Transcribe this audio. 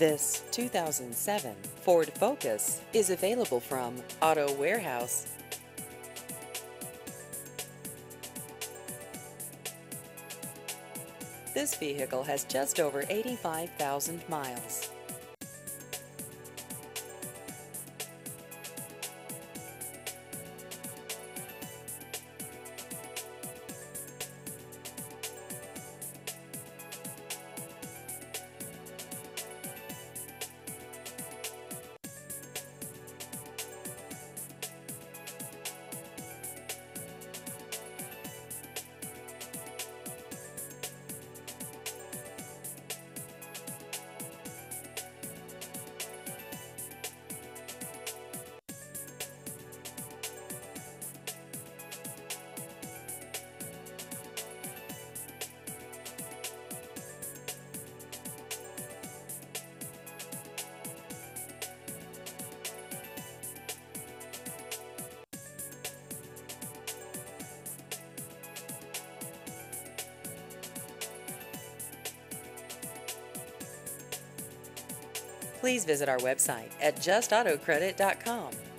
This 2007 Ford Focus is available from Auto Warehouse. This vehicle has just over 85,000 miles. Please visit our website at justautocredit.com.